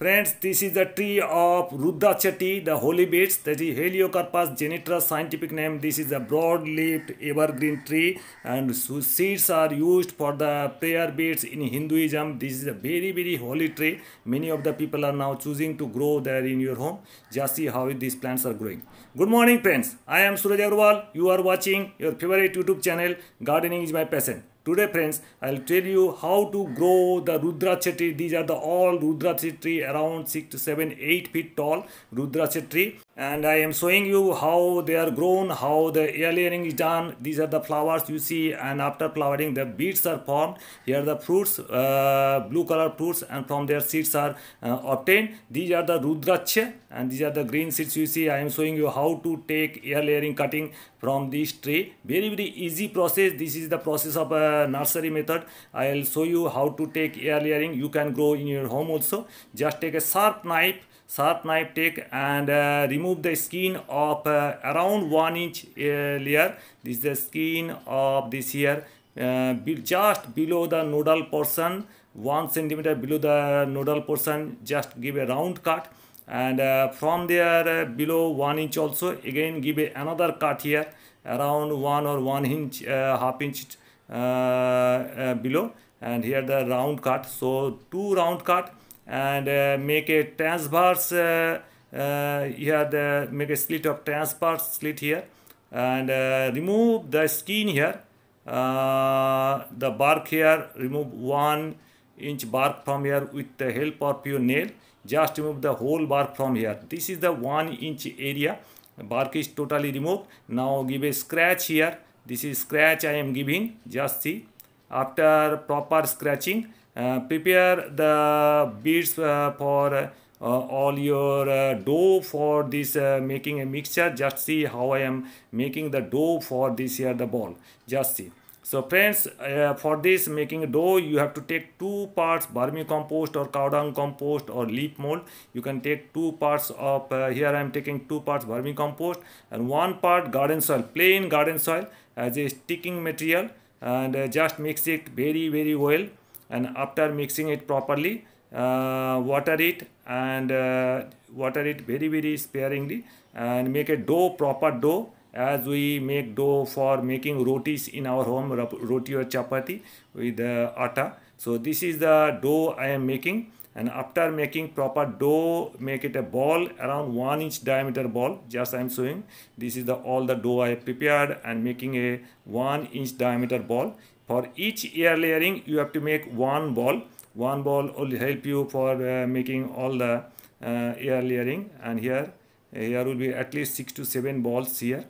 Friends, this is the tree of Rudraksha tea, the holy beets, that is Elaeocarpus ganitrus scientific name. This is a broad-leaved evergreen tree and seeds are used for the prayer beads in Hinduism. This is a very very holy tree. Many of the people are now choosing to grow there in your home. Just see how these plants are growing. Good morning friends. I am Suraj Agarwal. You are watching your favorite YouTube channel. Gardening is my passion. Today friends, I'll tell you how to grow the Rudraksha tree. These are the all Rudraksha tree around 6 to 7, 8 feet tall Rudraksha tree and I am showing you how they are grown, how the air layering is done. These are the flowers you see and after flowering the beads are formed. Here are the fruits, uh, blue color fruits and from their seeds are uh, obtained. These are the Rudraksha and these are the green seeds you see. I am showing you how to take air layering cutting from this tree. Very very easy process. This is the process of a nursery method. I will show you how to take air layering. You can grow in your home also. Just take a sharp knife sharp knife take and uh, remove the skin of uh, around one inch uh, layer. This is the skin of this here. Uh, just below the nodal portion one centimeter below the nodal portion just give a round cut. And uh, from there uh, below one inch also again give a, another cut here around one or one inch half inch below. And here the round cut. So two round cut and uh, make a transverse uh, uh, here the make a slit of transverse slit here. And remove the skin here. The bark here remove one inch bark from here with the help of your nail. Just remove the whole bark from here. This is the one inch area. Bark is totally removed. Now give a scratch here. This is scratch i am giving. Just see. After proper scratching uh, prepare the beads uh, for uh, all your dough for this making a mixture. Just see how I am making the dough for this here the ball. Just see. So friends, uh, for this making dough, you have to take two parts vermicompost or cow dung compost or leaf mold. You can take two parts of, uh, here I am taking two parts vermicompost and one part garden soil, plain garden soil as a sticking material. And uh, just mix it very very well and after mixing it properly uh, water it and uh, water it very very sparingly and make a dough proper dough as we make dough for making rotis in our home roti or chapati with uh, atta. So this is the dough i am making and after making proper dough make it a ball around one inch diameter ball just i am showing this is the all the dough i prepared and making a one inch diameter ball for each air layering you have to make one ball. One ball will help you for uh, making all the uh, air layering. And here here will be at least six to seven balls here.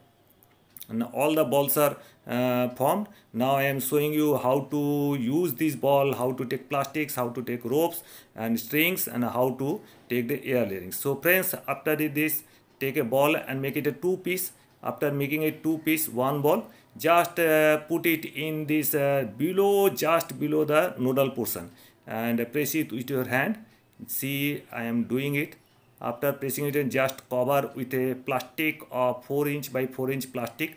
And all the balls are uh, formed. Now i am showing you how to use this ball how to take plastics how to take ropes and strings and how to take the air layering. So friends after this take a ball and make it a two piece after making it two piece one ball just uh, put it in this uh, below just below the nodal portion. And press it with your hand. See i am doing it. After pressing it and just cover with a plastic of 4 inch by 4 inch plastic.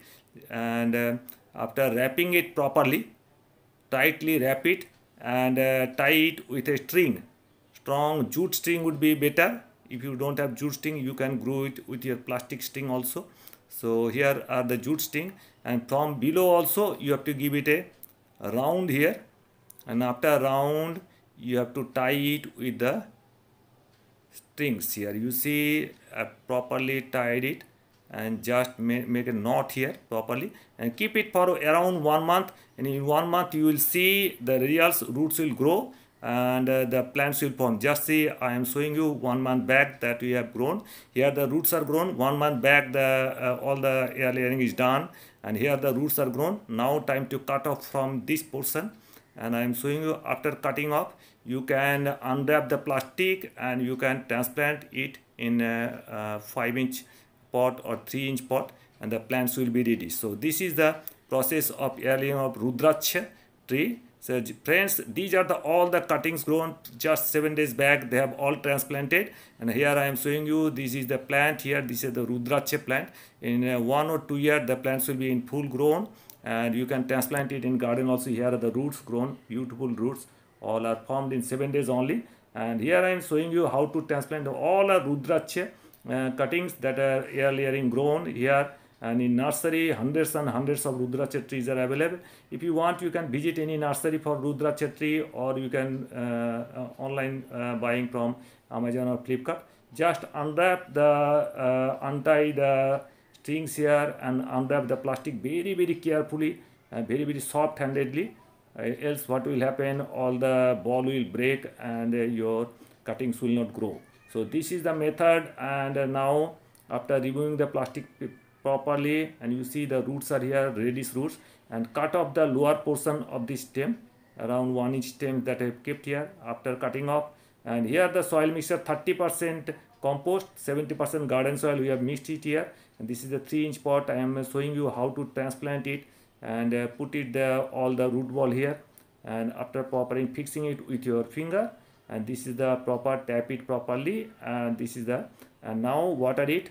And uh, after wrapping it properly tightly wrap it and uh, tie it with a string. Strong jute string would be better. If you don't have jute string you can glue it with your plastic string also so here are the jute string and from below also you have to give it a round here. And after round you have to tie it with the strings here. You see I properly tied it and just make, make a knot here properly. And keep it for around one month. And in one month you will see the results roots will grow and uh, the plants will form. Just see i am showing you one month back that we have grown. Here the roots are grown. One month back the uh, all the air layering is done. And here the roots are grown. Now time to cut off from this portion. And i am showing you after cutting off you can unwrap the plastic and you can transplant it in a, a 5 inch pot or 3 inch pot and the plants will be ready. So this is the process of air layering of rudraksha tree so friends, these are the all the cuttings grown just seven days back. They have all transplanted, and here I am showing you. This is the plant here. This is the Rudraksha plant. In uh, one or two years, the plants will be in full grown, and you can transplant it in garden also. Here are the roots grown, beautiful roots. All are formed in seven days only, and here I am showing you how to transplant all the Rudraksha uh, cuttings that are earlier in grown here and in nursery hundreds and hundreds of Rudraksha trees are available. If you want you can visit any nursery for Rudraksha tree or you can uh, uh, online uh, buying from Amazon or Flipkart. Just unwrap the uh, untie the strings here and unwrap the plastic very very carefully and very very soft handedly uh, else what will happen all the ball will break and uh, your cuttings will not grow so this is the method and uh, now after removing the plastic properly and you see the roots are here reddish roots and cut off the lower portion of the stem around one inch stem that I have kept here after cutting off. And here the soil mixture 30 percent compost 70 percent garden soil we have mixed it here. And this is the 3 inch pot I am showing you how to transplant it and uh, put it the all the root ball here. And after properly fixing it with your finger and this is the proper tap it properly and this is the and now water it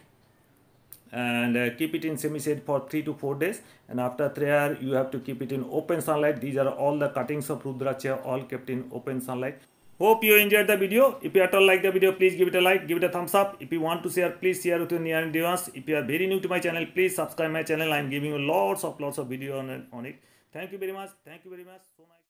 and uh, keep it in semi-shade for 3 to 4 days. And after prayer you have to keep it in open sunlight. These are all the cuttings of rudraksha all kept in open sunlight. Hope you enjoyed the video. If you at all like the video please give it a like give it a thumbs up. If you want to share please share with your near and dear ones. If you are very new to my channel please subscribe my channel. I am giving you lots of lots of video on, on it. Thank you very much. Thank you very much. So much